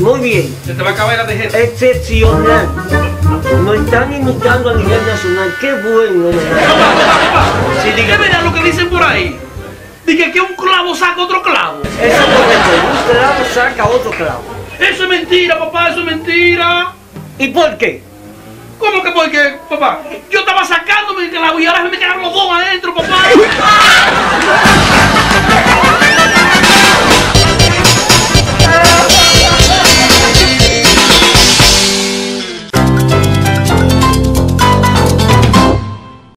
Muy bien. Se te va a acabar la tejera. Excepcional. Nos están imitando a nivel nacional. Qué bueno. Sí, ¿Qué verá lo que dicen por ahí? Dije que un clavo saca otro clavo. Eso es correcto. Un clavo saca otro clavo. Eso es mentira, papá, eso es mentira. ¿Y por qué? ¿Cómo que por qué, papá? Yo